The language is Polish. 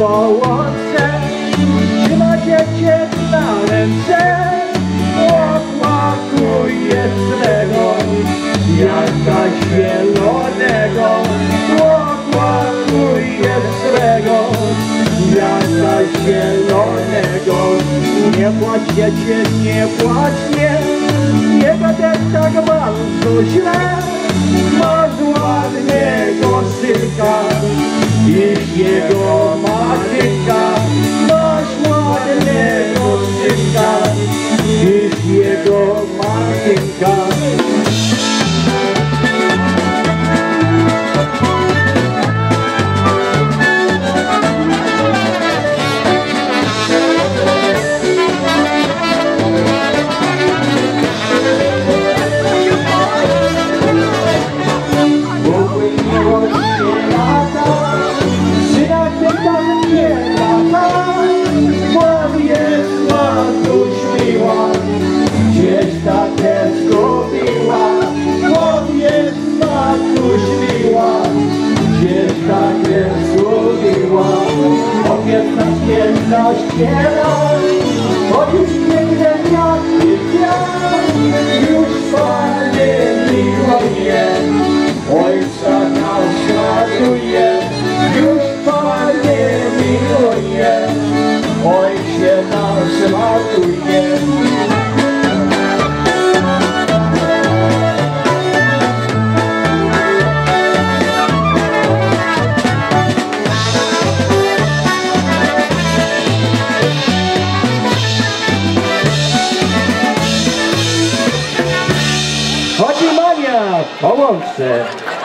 połączę Trzymacie cię na ręce Opłakuje swego Janka zielonego Opłakuje swego Janka zielonego. Nie płacz dziecię, nie płacz nie Nie będę tak bardzo źle. Masz ładnego synka i jego matynka Masz ładnego synka i jego matynka zgubiła, bo jest matuś miła, gdzieś takie zgubiła. O piętnaście lat bo już piękne jak kwiat, już panie miłuje. Ojca nas szanuje, już Panie miłuje, Ojcze nas ratuje. Hava Power